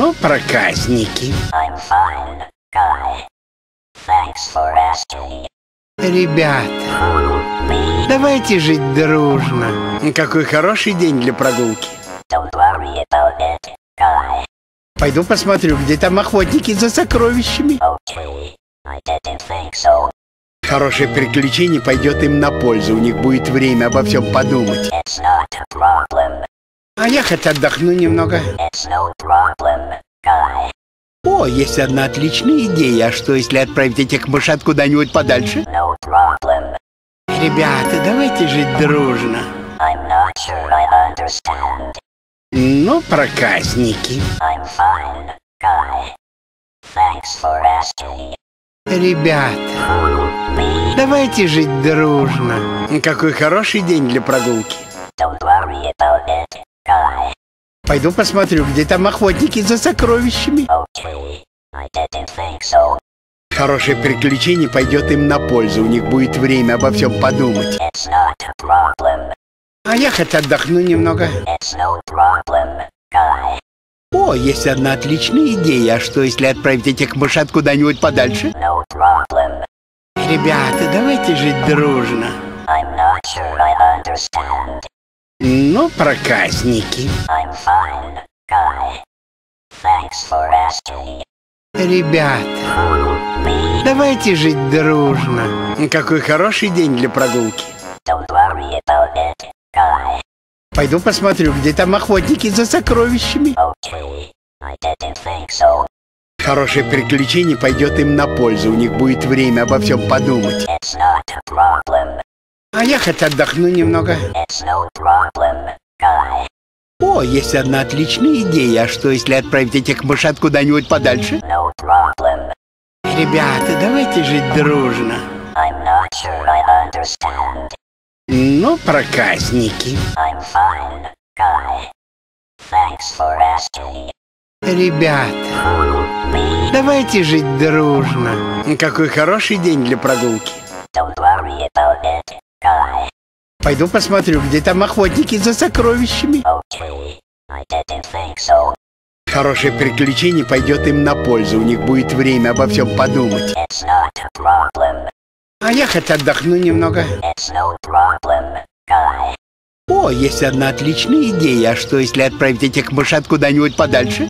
Ну, проказники. Ребята, давайте жить дружно. Какой хороший день для прогулки. It. Пойду посмотрю, где там охотники за сокровищами. Okay. So. Хорошее приключение пойдет им на пользу. У них будет время обо всем подумать. А я хоть отдохну немного. No problem. О, есть одна отличная идея. А что, если отправить этих мышат куда-нибудь подальше? No problem. Ребята, давайте жить дружно. I'm not sure I understand. Ну, проказники. I'm fine, Guy. Thanks for asking Ребята, давайте жить дружно. Какой хороший день для прогулки. Don't worry about it. Пойду посмотрю, где там охотники за сокровищами. Okay. So. Хорошее приключение пойдет им на пользу. У них будет время обо всем подумать. А я хоть отдохну немного. О, есть одна отличная идея. А что, если отправить этих мышат куда-нибудь подальше? No. Ребята, давайте жить дружно. I'm not sure I understand. Ну, проказники. Ребята, давайте жить дружно. Какой хороший день для прогулки. It. Пойду посмотрю, где там охотники за сокровищами. Okay. So. Хорошее приключение пойдет им на пользу. У них будет время обо всем подумать. А я хоть отдохну немного. No problem. О, есть одна отличная идея. А что, если отправить этих мышат куда-нибудь подальше? No problem. Ребята, давайте жить дружно. I'm not sure I understand. Ну, проказники. I'm fine, Guy. Thanks for asking Ребята, давайте жить дружно. Какой хороший день для прогулки. Don't worry about it. Пойду посмотрю, где там охотники за сокровищами. Хорошее приключение пойдет им на пользу. У них будет время обо всем подумать. А я хоть отдохну немного. О, есть одна отличная идея. А что, если отправить этих мышат куда-нибудь подальше?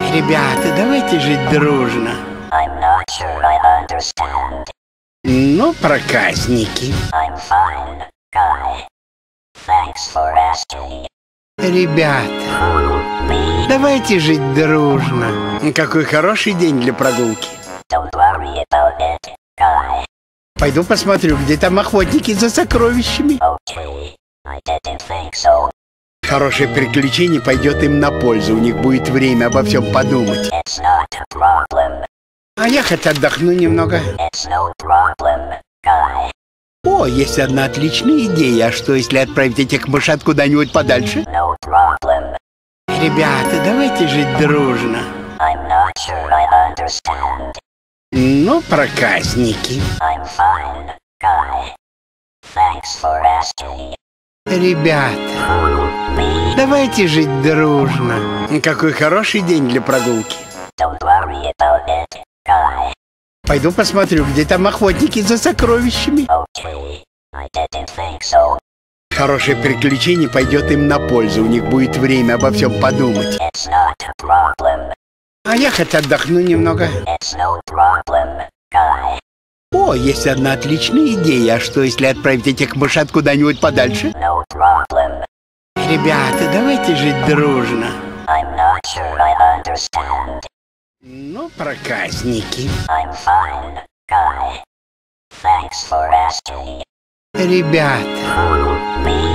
Ребята, давайте жить дружно. I'm not sure I understand. Ну, проказники. Ребята, давайте жить дружно. Какой хороший день для прогулки. It. Пойду посмотрю, где там охотники за сокровищами. Okay. So. Хорошее приключение пойдет им на пользу. У них будет время обо всем подумать. А я хоть отдохну немного. No problem. О, есть одна отличная идея. А что, если отправить этих мышат куда-нибудь подальше? No problem. Ребята, давайте жить дружно. I'm not sure I understand. Ну, проказники. I'm fine, Guy. Thanks for asking Ребята, давайте жить дружно. Какой хороший день для прогулки. Don't worry about it. Пойду посмотрю, где там охотники за сокровищами. Хорошее приключение пойдет им на пользу. У них будет время обо всем подумать. А я хоть отдохну немного. О, есть одна отличная идея. А что, если отправить этих мышат куда-нибудь подальше? Ребята, давайте жить дружно. I'm not sure I understand. Ну, проказники. Ребята,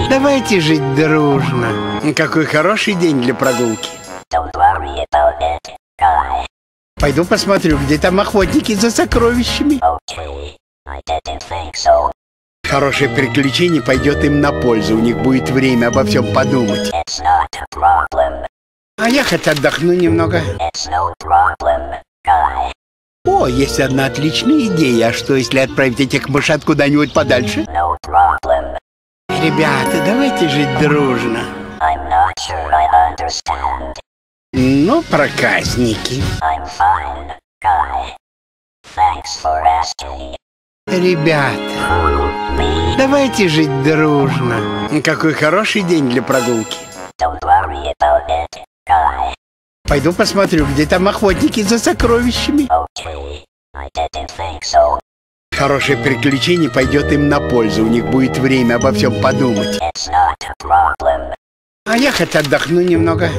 давайте жить дружно. Какой хороший день для прогулки. Don't worry about it, Guy. Пойду посмотрю, где там охотники за сокровищами. Хорошее приключение пойдет им на пользу. У них будет время обо всем подумать. А я хоть отдохну немного. No problem. О, есть одна отличная идея. А что, если отправить этих мышат куда-нибудь подальше? No problem. Ребята, давайте жить дружно. I'm not sure I understand. Ну, проказники. I'm fine, Guy. Thanks for asking. Ребята, давайте жить дружно. Какой хороший день для прогулки. don't worry about it. Пойду посмотрю, где там охотники за сокровищами. Okay, so. Хорошее приключение пойдет им на пользу. У них будет время обо всем подумать. А я хоть отдохну немного.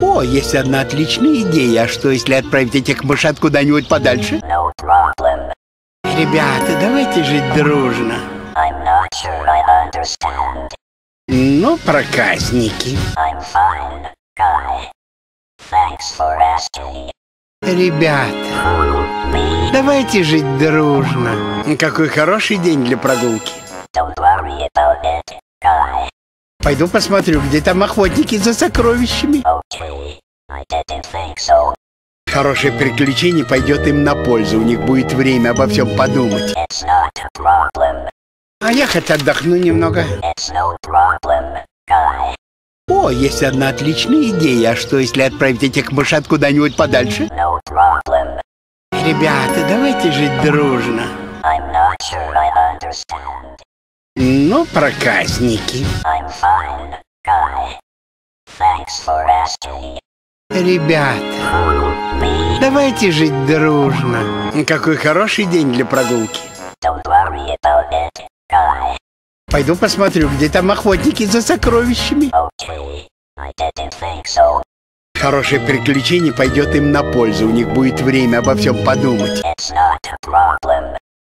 О, есть одна отличная идея. А что, если отправить этих мышат куда-нибудь подальше? No. Ребята, давайте жить дружно. I'm not sure I understand. Ну, проказники. Ребята, давайте жить дружно. Какой хороший день для прогулки. Пойду посмотрю, где там охотники за сокровищами. Хорошее приключение пойдет им на пользу. У них будет время обо всем подумать. А я хоть отдохну немного. No problem. О, есть одна отличная идея. А что, если отправить этих мышат куда-нибудь подальше? No problem. Ребята, давайте жить дружно. I'm not sure I understand. Ну, проказники. I'm fine, Guy. Thanks for asking. Ребята, давайте жить дружно. Какой хороший день для прогулки. Пойду посмотрю, где там охотники за сокровищами. Хорошее приключение пойдет им на пользу. У них будет время обо всем подумать.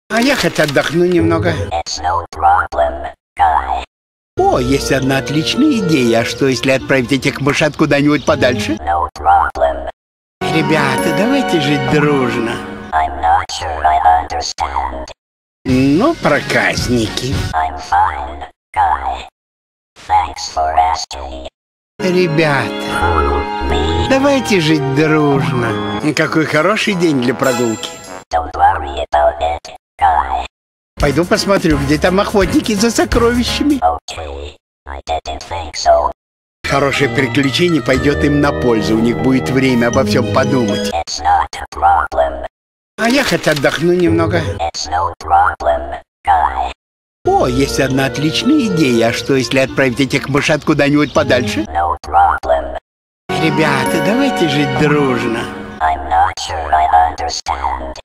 А я хоть отдохну немного. О, есть одна отличная идея. А что, если отправить этих мышат куда-нибудь подальше? Ребята, давайте жить дружно. I'm not sure I understand. Ну, проказники. Ребята, давайте жить дружно. Какой хороший день для прогулки. don't worry about it. Пойду посмотрю, где там охотники за сокровищами. Okay, so. Хорошее приключение пойдет им на пользу. У них будет время обо всем подумать. А я хоть отдохну немного. No problem. О, есть одна отличная идея. А что, если отправить этих мышат куда-нибудь подальше? No problem. Ребята, давайте жить дружно. I'm not sure I understand.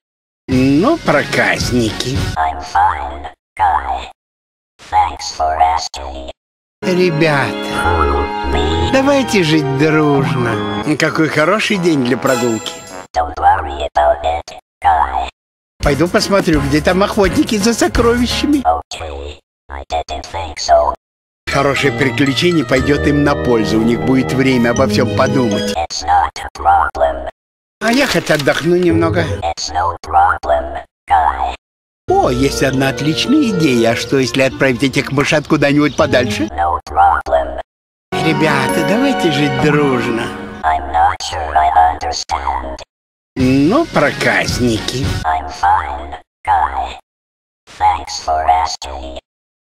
Ну, проказники. I'm fine, Guy. Thanks for asking. Ребята, давайте жить дружно. Какой хороший день для прогулки. don't worry about it. Пойду посмотрю, где там охотники за сокровищами. Okay, so. Хорошее приключение пойдет им на пользу. У них будет время обо всем подумать. А я хоть отдохну немного. О, есть одна отличная идея. А что, если отправить этих мышат куда-нибудь подальше? No. Ребята, давайте жить дружно. I'm not sure I understand. Ну, проказники.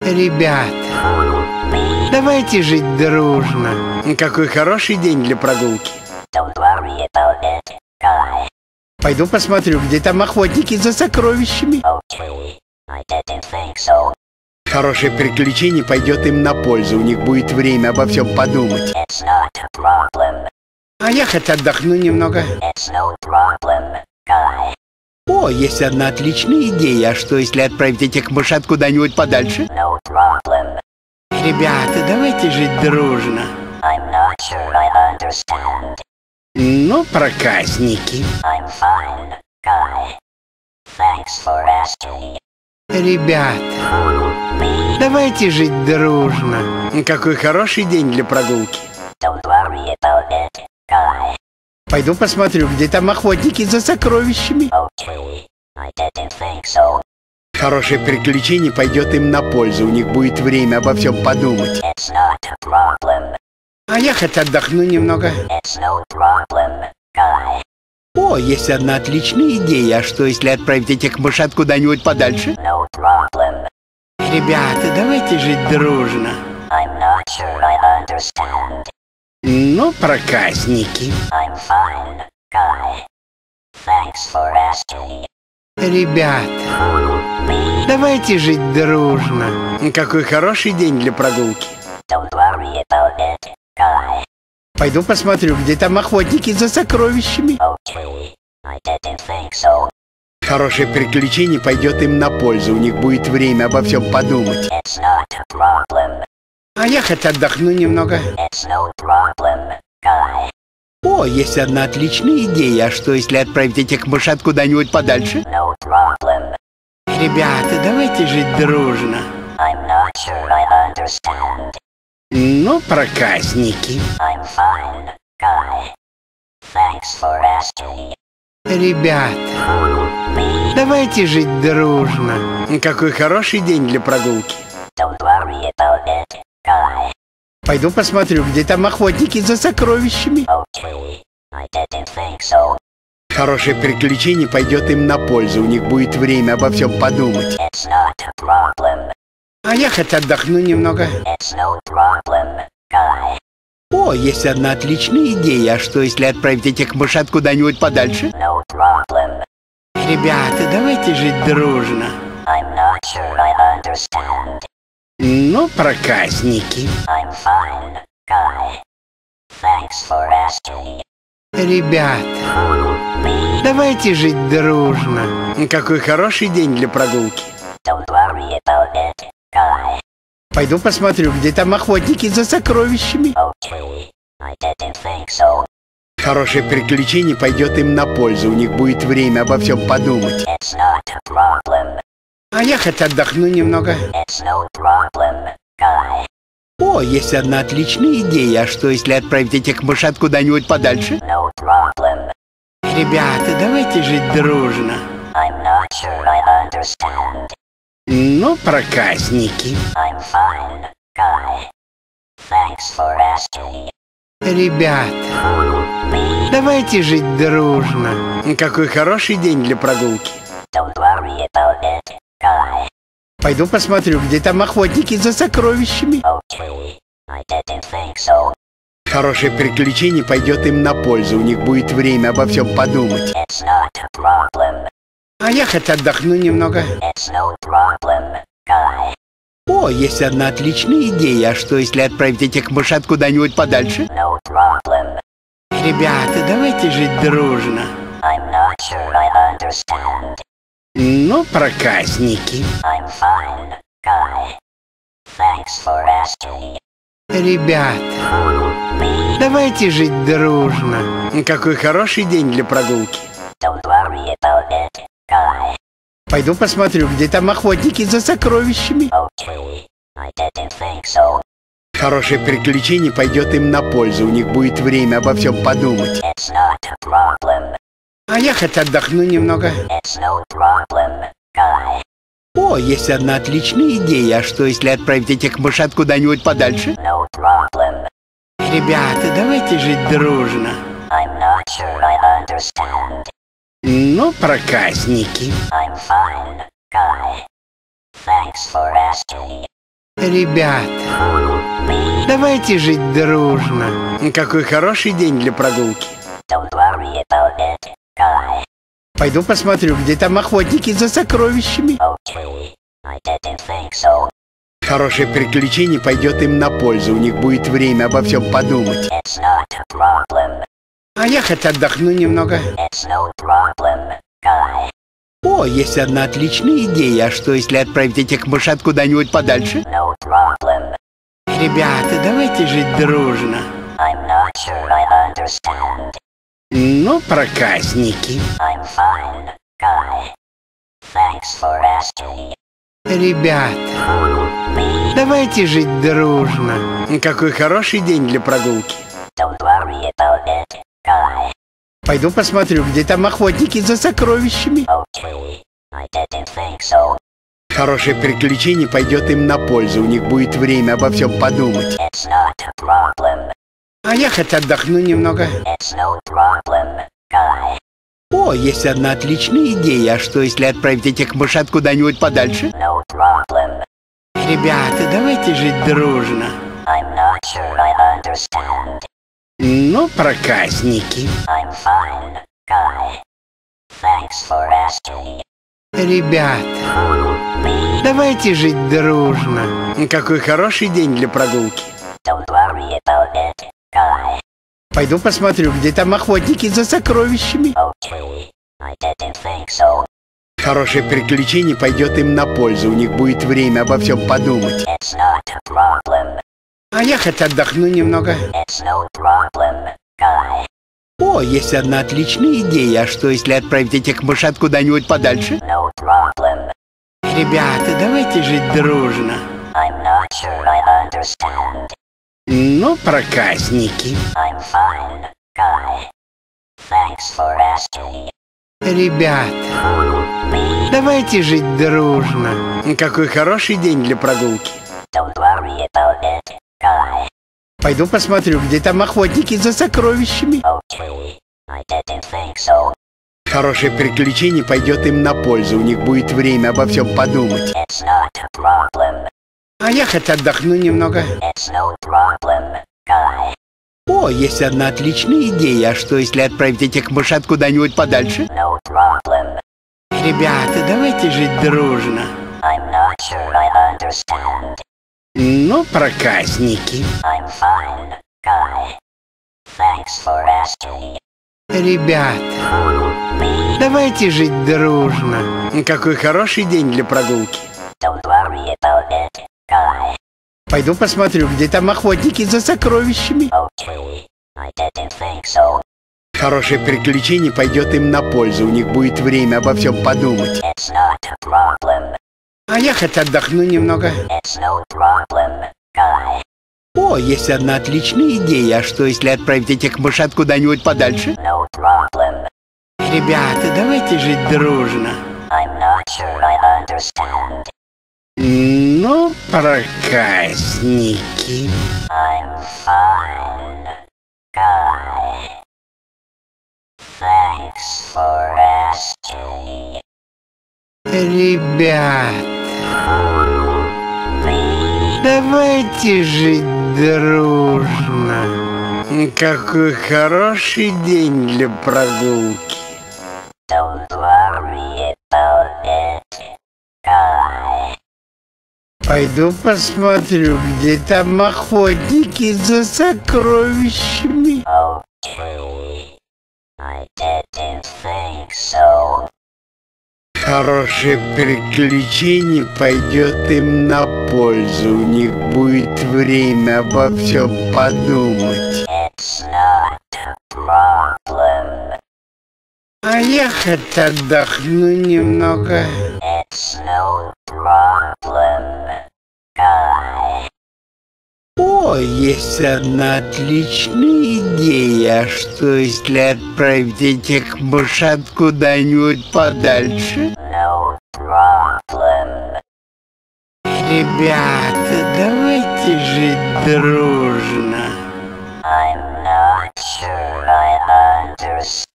Ребята, давайте жить дружно. Какой хороший день для прогулки. it. Пойду посмотрю, где там охотники за сокровищами. Okay, so. Хорошее приключение пойдет им на пользу. У них будет время обо всем подумать. А я хоть отдохну немного. No problem. О, есть одна отличная идея. А что, если отправить этих мышат куда-нибудь подальше? No problem. Ребята, давайте жить дружно. I'm not sure I understand. Ну, проказники. I'm fine, Guy. Thanks for asking. Ребята, давайте жить дружно. Какой хороший день для прогулки. don't worry about it. Пойду посмотрю, где там охотники за сокровищами. Хорошее приключение пойдет им на пользу. У них будет время обо всем подумать. А я хоть отдохну немного. О, есть одна отличная идея. А что, если отправить этих мышат куда-нибудь подальше? Ребята, давайте жить дружно. I'm not sure I understand. Ну, проказники. Ребята, давайте жить дружно. Какой хороший день для прогулки. it. Пойду посмотрю, где там охотники за сокровищами. Okay, so. Хорошее приключение пойдет им на пользу. У них будет время обо всем подумать. А я хоть отдохну немного. No problem. О, есть одна отличная идея. А что, если отправить этих мышат куда-нибудь подальше? No problem. Ребята, давайте жить дружно. I'm not sure I understand. Ну, проказники. I'm fine, guy. Thanks for asking. Ребята, давайте жить дружно. Какой хороший день для прогулки. don't worry about it. Пойду посмотрю, где там охотники за сокровищами. Хорошее приключение пойдет им на пользу. У них будет время обо всем подумать. А я хоть отдохну немного. О, есть одна отличная идея. А что, если отправить этих мышат куда-нибудь подальше? Ребята, давайте жить дружно. I'm not sure I understand. Ну, проказники. Ребята, давайте жить дружно. Какой хороший день для прогулки. it. Пойду посмотрю, где там охотники за сокровищами. Okay, so. Хорошее приключение пойдет им на пользу. У них будет время обо всем подумать. А я хоть отдохну немного. No problem. О, есть одна отличная идея. А что, если отправить этих мышат куда-нибудь подальше? No problem. Ребята, давайте жить дружно. I'm not sure I understand. Ну, проказники. I'm fine, guy. Thanks for asking. Ребята, давайте жить дружно. Какой хороший день для прогулки. don't worry about it. Пойду посмотрю, где там охотники за сокровищами. Okay, so. Хорошее приключение пойдет им на пользу. У них будет время обо всем подумать. А я хоть отдохну немного. О, есть одна отличная идея. А что, если отправить этих мышат куда-нибудь подальше? No. Ребята, давайте жить дружно. I'm not sure I understand. Ну, проказники. Ребята, давайте жить дружно. Какой хороший день для прогулки. don't worry about it, guy. Пойду посмотрю, где там охотники за сокровищами. Хорошее приключение пойдет им на пользу. У них будет время обо всем подумать. А я хоть отдохну немного. No problem. О, есть одна отличная идея. А что, если отправить этих мышат куда-нибудь подальше? No problem. Ребята, давайте жить дружно. I'm not sure I understand. Ну, проказники. I'm fine, guy. Thanks for asking. Ребята, давайте жить дружно. Какой хороший день для прогулки. don't worry about it. Пойду посмотрю, где там охотники за сокровищами. Хорошее приключение пойдет им на пользу. У них будет время обо всем подумать. А я хоть отдохну немного. О, есть одна отличная идея. А что, если отправить этих мышат куда-нибудь подальше? Ребята, давайте жить дружно. I'm not sure I understand. Ну, проказники. Ребята, давайте жить дружно. Какой хороший день для прогулки. don't worry about it. Пойду посмотрю, где там охотники за сокровищами. Okay, so. Хорошее приключение пойдет им на пользу. У них будет время обо всем подумать. А я хоть отдохну немного. No problem. О, есть одна отличная идея. А что, если отправить этих мышат куда-нибудь подальше? No problem. Ребята, давайте жить дружно. I'm not sure I understand. Ну, проказники. I'm fine, Guy. Thanks for asking Ребята, давайте жить дружно. Какой хороший день для прогулки. Don't worry about it. Пойду посмотрю, где там охотники за сокровищами. Okay, so. Хорошее приключение пойдет им на пользу. У них будет время обо всем подумать. А я хоть отдохну немного. No problem. О, есть одна отличная идея. А что, если отправить этих мышат куда-нибудь подальше? No problem. Ребята, давайте жить дружно. I'm not sure I understand. Ну, проказники. Ребята, давайте жить дружно. Какой хороший день для прогулки. It. Пойду посмотрю, где там охотники за сокровищами. Okay, so. Хорошее приключение пойдет им на пользу. У них будет время обо всем подумать. А я хоть отдохну немного. No problem. О, есть одна отличная идея. А что, если отправить этих мышат куда-нибудь подальше? No problem. Ребята, давайте жить дружно. I'm not sure I understand. Ну, проказники. I'm fine, Guy. Thanks for asking Ребята, давайте жить дружно. Какой хороший день для прогулки. Don't worry about it. Пойду посмотрю, где там охотники за сокровищами. Хорошее приключение пойдет им на пользу. У них будет время обо всем подумать. А я хоть отдохну немного. О, есть одна отличная идея. А что, если отправить этих мышат куда-нибудь подальше? Ребята, давайте жить дружно. I'm not sure I understand. Проказники. I'm fine, Guy. Thanks for asking Ребят, давайте жить дружно. Какой хороший день для прогулки. Пойду посмотрю, где там охотники за сокровищами. Okay. I didn't think so. Хорошее приключение пойдет им на пользу. У них будет время обо всем подумать. It's not a problem. А я хоть отдохну немного. It's no problem, Guy. О, есть одна отличная идея. Что если отправить этих мышат куда-нибудь подальше? No problem. Ребята, давайте жить дружно. I'm not sure I understand.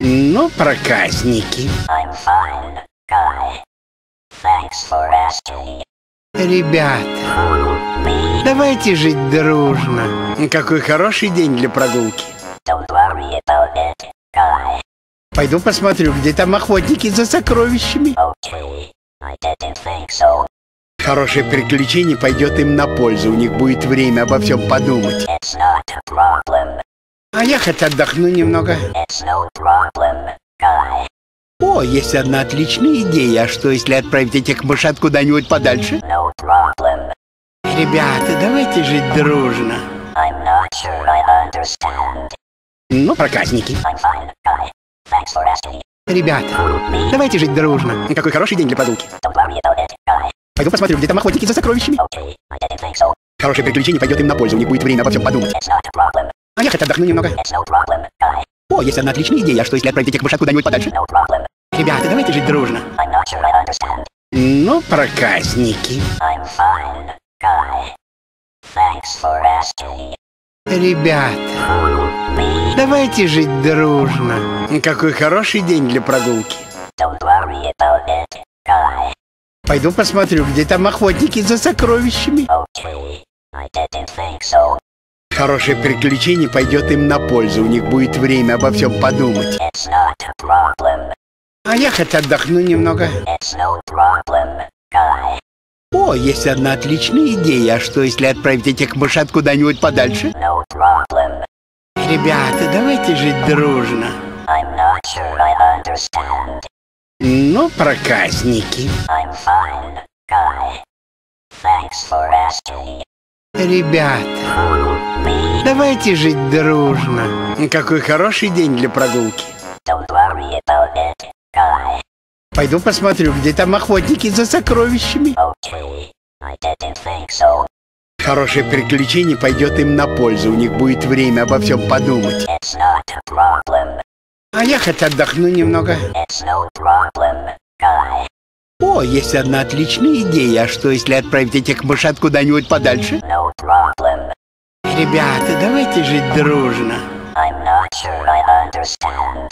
Ну, проказники. Fine, Guy. Thanks for asking Ребята, давайте жить дружно. Какой хороший день для прогулки. Don't worry about it, Guy. Пойду посмотрю, где там охотники за сокровищами. Okay. I didn't think so. Хорошее приключение пойдет им на пользу. У них будет время обо всем подумать. It's not a problem. А я хоть отдохну немного. It's no problem, Guy. О, есть одна отличная идея. А что, если отправить этих мышат куда-нибудь подальше? No. Ребята, давайте жить дружно. I'm not sure I. Ну, проказники. I'm fine, Guy. For asking Ребята, давайте жить дружно. Какой хороший день для Guy. Пойду посмотрю, где там охотники за сокровищами. Okay. So. Хорошее приключение пойдет им на пользу. У них будет время обо всем подумать. А я хоть отдохну немного. It's no problem, Guy. О, есть одна отличная идея. А что, если отправить этих мышат куда-нибудь подальше? Ребята, давайте жить дружно. Sure. Ну, проказники. Ребята, давайте жить дружно. Какой хороший день для прогулки. Пойду посмотрю, где там охотники за сокровищами. Okay. I didn't think so. Хорошее приключение пойдет им на пользу. У них будет время обо всем подумать. А я хоть отдохну немного. No problem. О, есть одна отличная идея. А что, если отправить этих мышат куда-нибудь подальше? No problem. Ребята, давайте жить дружно. I'm not sure I understand. Ну, проказники. I'm fine, guy. Thanks for asking. Ребята, давайте жить дружно. Какой хороший день для прогулки. Don't worry about it, guy. Пойду посмотрю, где там охотники за сокровищами. Okay. I didn't think so. Хорошее приключение пойдет им на пользу. У них будет время обо всем подумать. It's not a problem. А я хоть отдохну немного. О, есть одна отличная идея. А что, если отправить этих мышат куда-нибудь подальше? No. Ребята, давайте жить дружно. I'm not sure I understand.